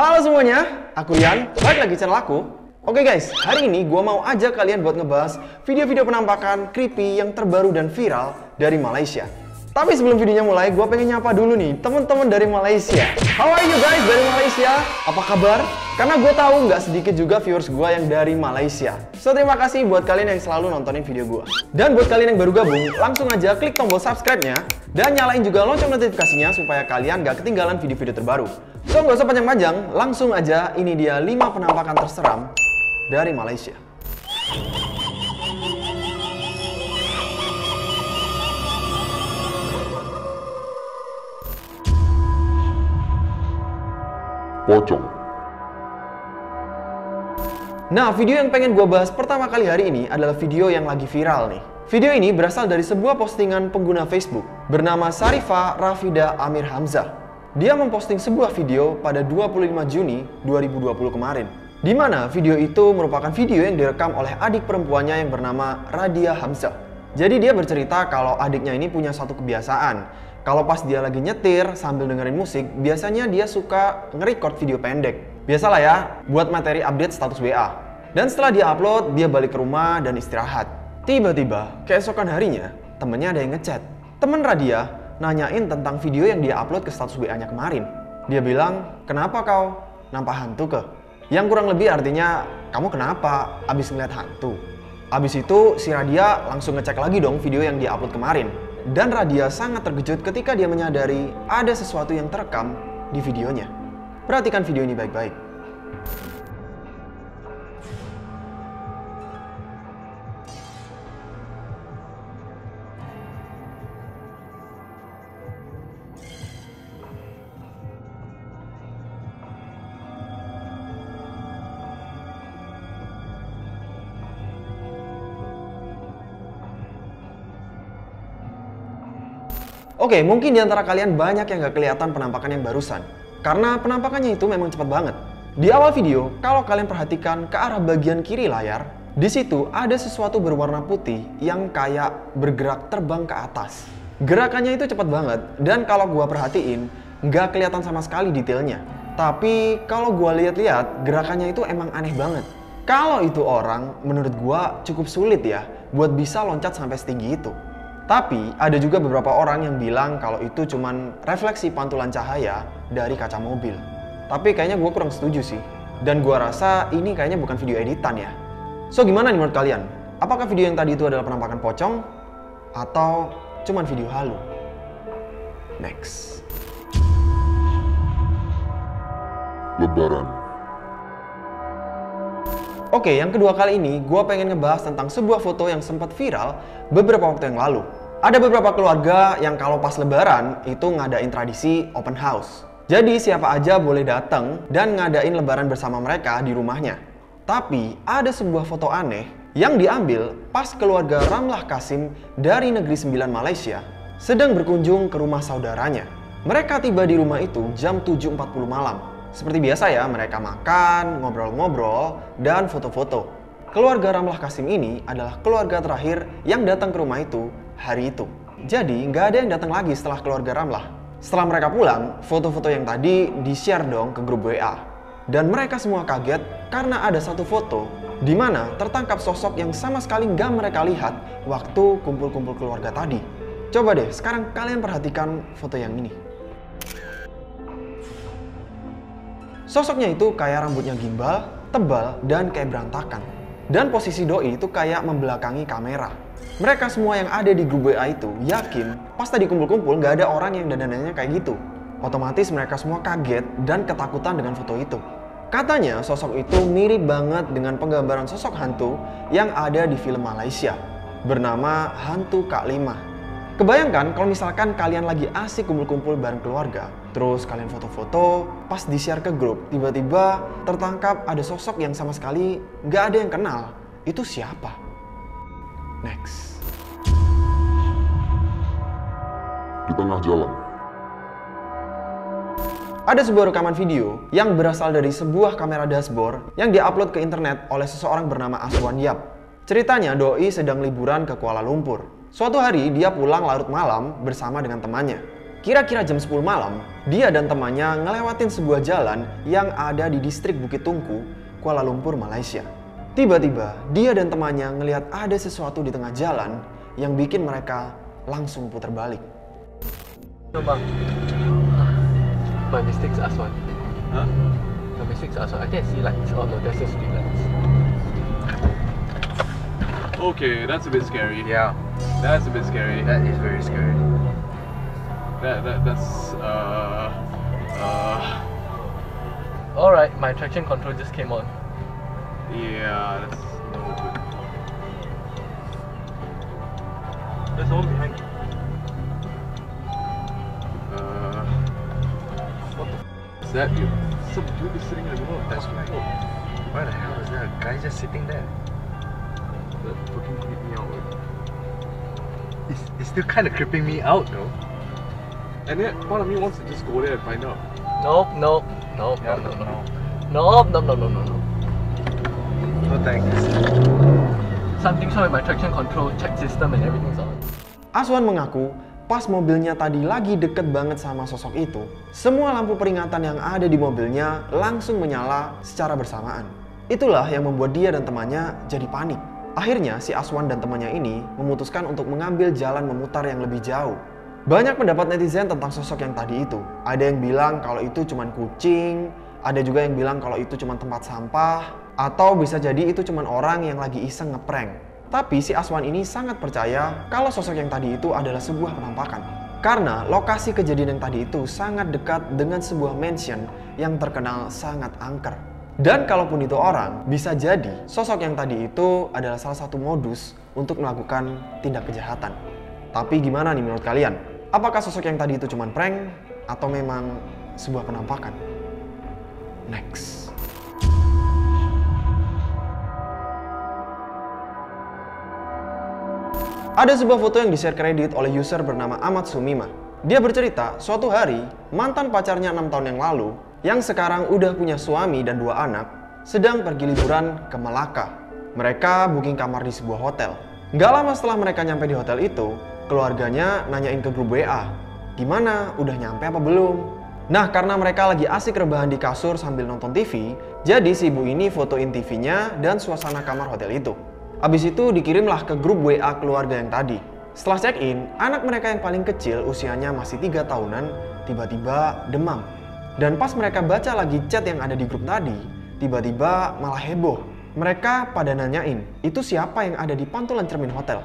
Halo semuanya, aku Rian, balik lagi channel aku. Oke guys, hari ini gue mau ajak kalian buat ngebahas video-video penampakan creepy yang terbaru dan viral dari Malaysia. Tapi sebelum videonya mulai, gue pengen nyapa dulu nih teman-teman dari Malaysia. How are you guys dari Malaysia? Apa kabar? Karena gue tahu nggak sedikit juga viewers gue yang dari Malaysia. So terima kasih buat kalian yang selalu nontonin video gue. Dan buat kalian yang baru gabung, langsung aja klik tombol subscribe-nya dan nyalain juga lonceng notifikasinya supaya kalian nggak ketinggalan video-video terbaru. So nggak usah panjang-panjang, langsung aja ini dia 5 penampakan terseram dari Malaysia. Pocong, Nah, video yang pengen gue bahas pertama kali hari ini adalah video yang lagi viral nih. Video ini berasal dari sebuah postingan pengguna Facebook bernama Sarifa Rafida Amir Hamzah. Dia memposting sebuah video pada 25 Juni 2020 kemarin. Di mana video itu merupakan video yang direkam oleh adik perempuannya yang bernama Radia Hamzah. Jadi dia bercerita kalau adiknya ini punya satu kebiasaan. Kalau pas dia lagi nyetir sambil dengerin musik, biasanya dia suka nge-record video pendek. Biasalah ya, buat materi update status WA. Dan setelah dia upload, dia balik ke rumah dan istirahat. Tiba-tiba, keesokan harinya, temennya ada yang ngechat. Temen Radia nanyain tentang video yang dia upload ke status WA-nya kemarin. Dia bilang, kenapa kau nampak hantu ke? Yang kurang lebih artinya, kamu kenapa abis ngeliat hantu? Abis itu, si Radia langsung ngecek lagi dong video yang dia upload kemarin. Dan Radia sangat terkejut ketika dia menyadari ada sesuatu yang terekam di videonya. Perhatikan video ini baik-baik. Oke, mungkin di antara kalian banyak yang gak kelihatan penampakan yang barusan. Karena penampakannya itu memang cepat banget. Di awal video, kalau kalian perhatikan ke arah bagian kiri layar, di situ ada sesuatu berwarna putih yang kayak bergerak terbang ke atas. Gerakannya itu cepat banget, dan kalau gua perhatiin, nggak kelihatan sama sekali detailnya. Tapi kalau gua lihat-lihat, gerakannya itu emang aneh banget. Kalau itu orang, menurut gua cukup sulit ya buat bisa loncat sampai setinggi itu. Tapi ada juga beberapa orang yang bilang kalau itu cuman refleksi pantulan cahaya dari kaca mobil. Tapi kayaknya gue kurang setuju sih. Dan gue rasa ini kayaknya bukan video editan ya. So gimana nih menurut kalian? Apakah video yang tadi itu adalah penampakan pocong? Atau cuman video halu? Next. lebaran, Oke, yang kedua kali ini gue pengen ngebahas tentang sebuah foto yang sempat viral beberapa waktu yang lalu. Ada beberapa keluarga yang kalau pas lebaran itu ngadain tradisi open house. Jadi siapa aja boleh datang dan ngadain lebaran bersama mereka di rumahnya. Tapi ada sebuah foto aneh yang diambil pas keluarga Ramlah Kasim dari Negeri Sembilan Malaysia sedang berkunjung ke rumah saudaranya. Mereka tiba di rumah itu jam 7.40 malam. Seperti biasa ya, mereka makan, ngobrol-ngobrol, dan foto-foto. Keluarga Ramlah Kasim ini adalah keluarga terakhir yang datang ke rumah itu hari itu. Jadi nggak ada yang datang lagi setelah keluarga Ramlah. Setelah mereka pulang, foto-foto yang tadi di-share dong ke grup WA. Dan mereka semua kaget karena ada satu foto di mana tertangkap sosok yang sama sekali nggak mereka lihat waktu kumpul-kumpul keluarga tadi. Coba deh, sekarang kalian perhatikan foto yang ini. Sosoknya itu kayak rambutnya gimbal, tebal, dan kayak berantakan. Dan posisi doi itu kayak membelakangi kamera. Mereka semua yang ada di grup WA itu yakin pas tadi kumpul-kumpul nggak ada orang yang dandanannya kayak gitu. Otomatis mereka semua kaget dan ketakutan dengan foto itu. Katanya sosok itu mirip banget dengan penggambaran sosok hantu yang ada di film Malaysia bernama Hantu Kak Lima. Kebayangkan kalau misalkan kalian lagi asik kumpul-kumpul bareng keluarga, terus kalian foto-foto, pas di-share ke grup, tiba-tiba tertangkap ada sosok yang sama sekali nggak ada yang kenal. Itu siapa? Next. di tengah jalan, Ada sebuah rekaman video yang berasal dari sebuah kamera dashboard yang diupload ke internet oleh seseorang bernama Aswan Yap. Ceritanya Doi sedang liburan ke Kuala Lumpur. Suatu hari dia pulang larut malam bersama dengan temannya. Kira-kira jam 10 malam, dia dan temannya ngelewatin sebuah jalan yang ada di distrik Bukit Tungku, Kuala Lumpur, Malaysia. Tiba-tiba, dia dan temannya ngelihat ada sesuatu di tengah jalan yang bikin mereka langsung putar balik. No, bang. My mistakes Aswan. Huh? My mistakes Aswan. I can see lights. Oh no, that's just street lights. Okay, that's a bit scary. Yeah, That's a bit scary. that is very scary. That, that that's uh uh Alright, my traction control just came on. Yeah, that's no good. There's no one behind. Uh, what the f- is that? You some dude is sitting in the middle of That's that right. Why the hell is there a guy just sitting there? That fucking creeped me out. man. It's, it's still kind of creeping me out though. And yet, part of me wants to just go there and find out. Nope, nope, nope, Yeah, no, no, no. no. Nope, no, no, no, no, no. No thanks. Something's wrong with my traction control, check system and everything's on. Aswan mengaku pas mobilnya tadi lagi deket banget sama sosok itu, semua lampu peringatan yang ada di mobilnya langsung menyala secara bersamaan. Itulah yang membuat dia dan temannya jadi panik. Akhirnya si Aswan dan temannya ini memutuskan untuk mengambil jalan memutar yang lebih jauh. Banyak pendapat netizen tentang sosok yang tadi itu. Ada yang bilang kalau itu cuma kucing, ada juga yang bilang kalau itu cuma tempat sampah, atau bisa jadi itu cuma orang yang lagi iseng ngeprank. Tapi si Aswan ini sangat percaya kalau sosok yang tadi itu adalah sebuah penampakan. Karena lokasi kejadian yang tadi itu sangat dekat dengan sebuah mansion yang terkenal sangat angker. Dan kalaupun itu orang, bisa jadi sosok yang tadi itu adalah salah satu modus untuk melakukan tindak kejahatan. Tapi gimana nih menurut kalian? Apakah sosok yang tadi itu cuma prank atau memang sebuah penampakan? Next. Ada sebuah foto yang di-share kredit oleh user bernama Ahmad Sumima. Dia bercerita, suatu hari, mantan pacarnya 6 tahun yang lalu, yang sekarang udah punya suami dan dua anak, sedang pergi liburan ke Melaka. Mereka booking kamar di sebuah hotel. Nggak lama setelah mereka nyampe di hotel itu, keluarganya nanyain ke grup WA, gimana, udah nyampe apa belum? Nah, karena mereka lagi asik rebahan di kasur sambil nonton TV, jadi si ibu ini fotoin TV-nya dan suasana kamar hotel itu. Abis itu dikirimlah ke grup WA keluarga yang tadi. Setelah check-in, anak mereka yang paling kecil usianya masih 3 tahunan tiba-tiba demam. Dan pas mereka baca lagi chat yang ada di grup tadi, tiba-tiba malah heboh. Mereka pada nanyain, itu siapa yang ada di pantulan cermin hotel?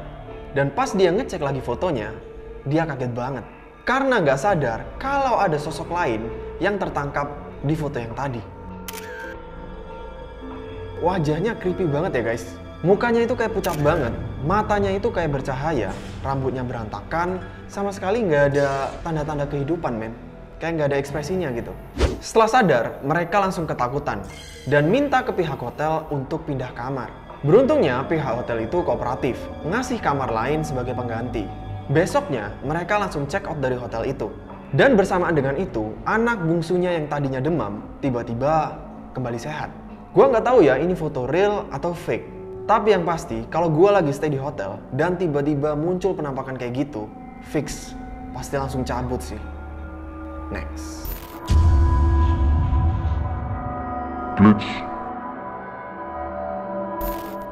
Dan pas dia ngecek lagi fotonya, dia kaget banget. Karena nggak sadar kalau ada sosok lain yang tertangkap di foto yang tadi. Wajahnya creepy banget ya guys. Mukanya itu kayak pucat banget, matanya itu kayak bercahaya, rambutnya berantakan, sama sekali nggak ada tanda-tanda kehidupan men. Kayak nggak ada ekspresinya gitu. Setelah sadar, mereka langsung ketakutan dan minta ke pihak hotel untuk pindah kamar. Beruntungnya pihak hotel itu kooperatif, ngasih kamar lain sebagai pengganti. Besoknya, mereka langsung check out dari hotel itu. Dan bersamaan dengan itu, anak bungsunya yang tadinya demam, tiba-tiba kembali sehat. Gua nggak tahu ya ini foto real atau fake. Tapi yang pasti, kalau gua lagi stay di hotel dan tiba-tiba muncul penampakan kayak gitu, fix, pasti langsung cabut sih. Next. Glitch.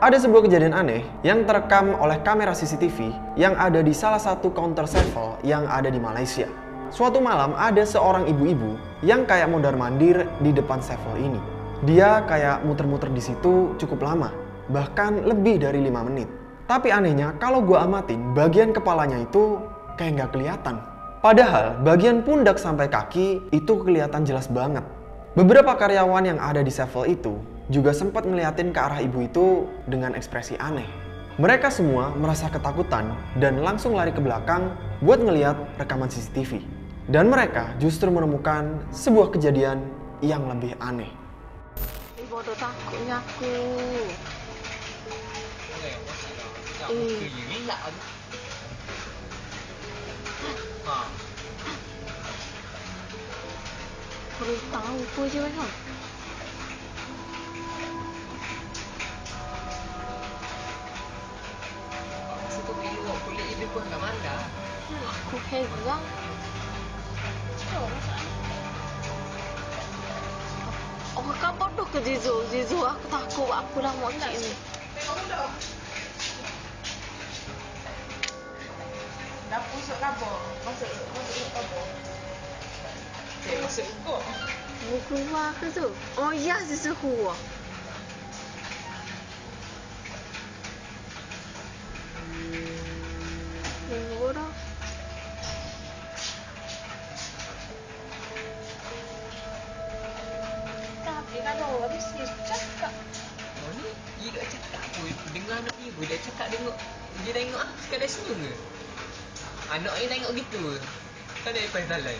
Ada sebuah kejadian aneh yang terekam oleh kamera CCTV yang ada di salah satu counter sevel yang ada di Malaysia. Suatu malam ada seorang ibu-ibu yang kayak mondar mandir di depan sevel ini. Dia kayak muter-muter di situ cukup lama, bahkan lebih dari lima menit. Tapi anehnya kalau gua amatin bagian kepalanya itu kayak nggak kelihatan. Padahal bagian pundak sampai kaki itu kelihatan jelas banget. Beberapa karyawan yang ada di sevel itu juga sempat ngeliatin ke arah ibu itu dengan ekspresi aneh. Mereka semua merasa ketakutan dan langsung lari ke belakang buat ngeliat rekaman CCTV. Dan mereka justru menemukan sebuah kejadian yang lebih aneh. Bodoh takutnya aku. Ih, baru tahu apa je kan? Situ pilu kulit ibu pun kat mana? Aku heran. Oh, kau bodoh ke Zizo? Zizo, aku takut. Aku dah mau cik ni. Dah Masuk masuk masuk keluar ke tu? Oh, ya. Tapi kalau habis dia cakap. Oh ni, dia tak cakap pun. Dengar anak dia pun, dia cakap tengok. Dia tengok ah, sekadar senyum ke? Anak dia tengok gitu ke? Kan dia paling salah.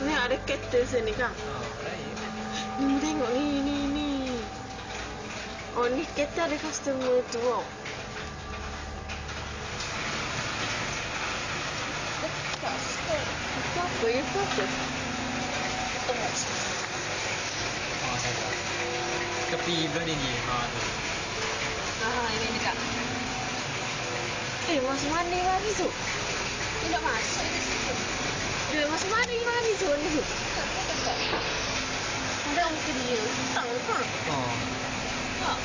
Ni ada kereta sini kan? Oh, lain. Ni tengok ni, ni, ni. Oh, ni kereta ada customer tu. Oh. Itu apa? Itu apa? Oh, salah. Ha, tu. Ah, ini dekat. Eh, masuk mana lagi tu? Dia nak masuk di situ. Mana lagi tu ni? Tak. Ada. Tak kan? Oh.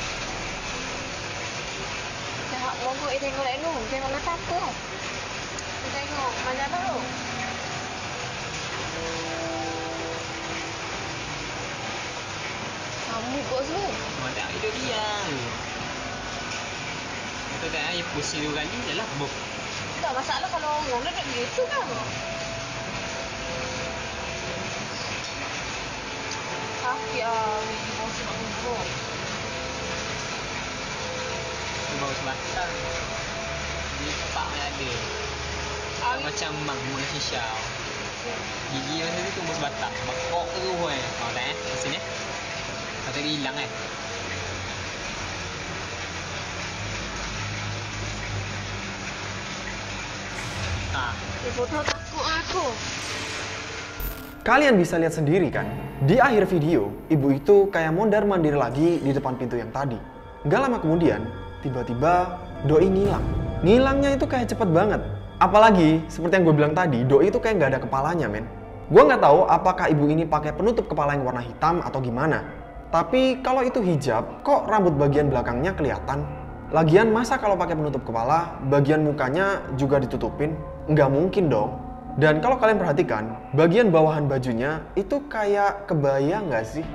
Dah, mogok dia tengok lain tu. Tengok letak? Dia tengok. Mana? Kamu kok tu? Oh, tak hidup diam. Kata tak air pusing dua kali, dah lah. Buk. Tak masalah kalau orang dah nak gitu kan. Sakit ah. Bos nak ngubur. Dia baru sebatang. Dia cepat yang ada. Tak Ari- macam mak mak sisau. Gigi masa tu tumbuh sebatang. Bakok terus eh. Oh tak eh? Kat sini Kata dia hilang aku. Kalian bisa lihat sendiri kan, di akhir video, ibu itu kayak mondar mandir lagi di depan pintu yang tadi. Gak lama kemudian, tiba-tiba Doi ngilang. Ngilangnya itu kayak cepet banget. Apalagi, seperti yang gue bilang tadi, Doi itu kayak nggak ada kepalanya, men. Gue nggak tahu apakah ibu ini pakai penutup kepala yang warna hitam atau gimana. Tapi kalau itu hijab, kok rambut bagian belakangnya kelihatan? Lagian masa kalau pakai penutup kepala, bagian mukanya juga ditutupin? Nggak mungkin dong. Dan kalau kalian perhatikan, bagian bawahan bajunya itu kayak kebayang nggak sih?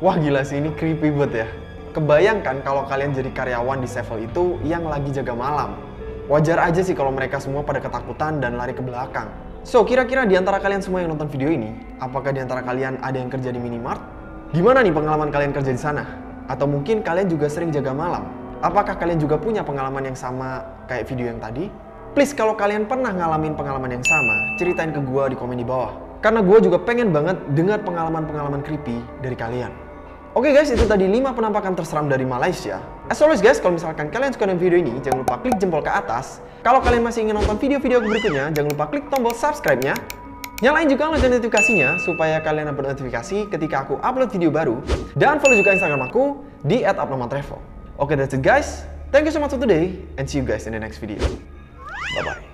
Wah gila sih ini creepy banget ya. Kebayangkan kalau kalian jadi karyawan di Sevel itu yang lagi jaga malam. Wajar aja sih kalau mereka semua pada ketakutan dan lari ke belakang. So, kira-kira di antara kalian semua yang nonton video ini, apakah di antara kalian ada yang kerja di minimart? Gimana nih pengalaman kalian kerja di sana? Atau mungkin kalian juga sering jaga malam? Apakah kalian juga punya pengalaman yang sama kayak video yang tadi? Please kalau kalian pernah ngalamin pengalaman yang sama, ceritain ke gua di komen di bawah. Karena gua juga pengen banget dengar pengalaman-pengalaman creepy dari kalian. Oke guys, itu tadi 5 penampakan terseram dari Malaysia. As always guys, kalau misalkan kalian suka dengan video ini, jangan lupa klik jempol ke atas. Kalau kalian masih ingin nonton video-video berikutnya, jangan lupa klik tombol subscribe-nya. Nyalain juga lonceng notifikasinya supaya kalian dapat notifikasi ketika aku upload video baru. Dan follow juga Instagram aku di @uploadmantravel. Oke, that's it guys. Thank you so much for today and see you guys in the next video. Bye bye.